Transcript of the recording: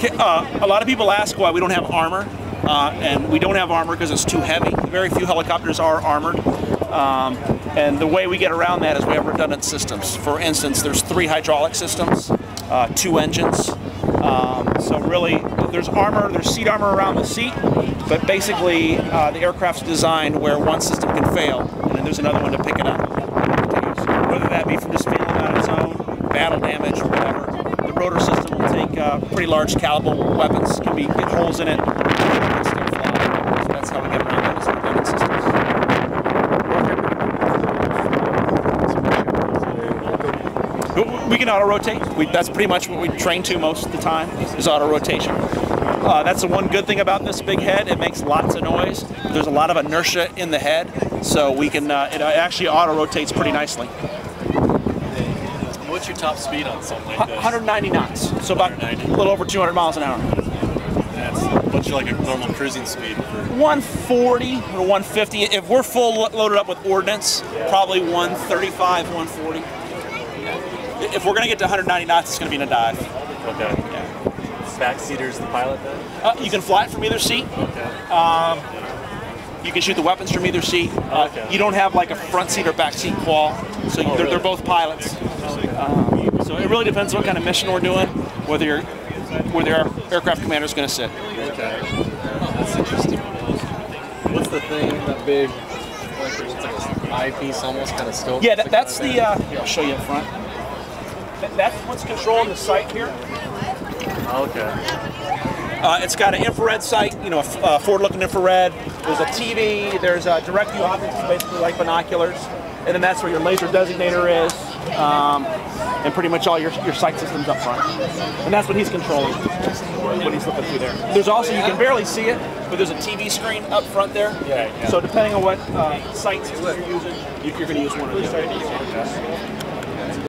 Uh, a lot of people ask why we don't have armor, uh, and we don't have armor because it's too heavy. Very few helicopters are armored. Um, and the way we get around that is we have redundant systems. For instance, there's three hydraulic systems, uh, two engines. Um, so really, there's armor, there's seat armor around the seat, but basically uh, the aircraft's designed where one system can fail, and then there's another one to pick it up. Whether that be from just failing on its own, battle damage, whatever. The rotor system uh, pretty large caliber weapons, can be get holes in it, we get around those redundant systems. We can auto rotate. We, that's pretty much what we train to most of the time is auto rotation. Uh, that's the one good thing about this big head. It makes lots of noise. There's a lot of inertia in the head, so we can. Uh, it actually auto rotates pretty nicely. What's your top speed on something like this? 190 knots, so about a little over 200 miles an hour. That's what's your like a normal cruising speed 140 or 150. If we're full loaded up with ordnance, probably 135, 140. If we're gonna get to 190 knots, it's gonna be in a dive. okay. Yeah. Backseater's the pilot then? Uh, you can fly it from either seat. Okay. You can shoot the weapons from either seat. Uh, Okay. You don't have like a front seat or back seat qual, so they're, really? they're both pilots. Um, so it really depends on what kind of mission we're doing, whether you're, where the aircraft commander is going to sit. Okay. That's interesting. What's the thing, that big, like, it's like an eyepiece almost kind of scope? Yeah, that, that's the. Uh, here, I'll show you up front. That, that's what's controlling the sight here. Okay. Uh, it's got an infrared sight, you know, uh, forward-looking infrared. There's a TV. There's a direct view optics, basically like binoculars, and then that's where your laser designator is, um, and pretty much all your, your sight systems up front. And that's what he's controlling when he's looking through there. There's also you can barely see it, but there's a TV screen up front there. Yeah, yeah. So depending on what uh, sight system you're using, you- you're going to use one of the other.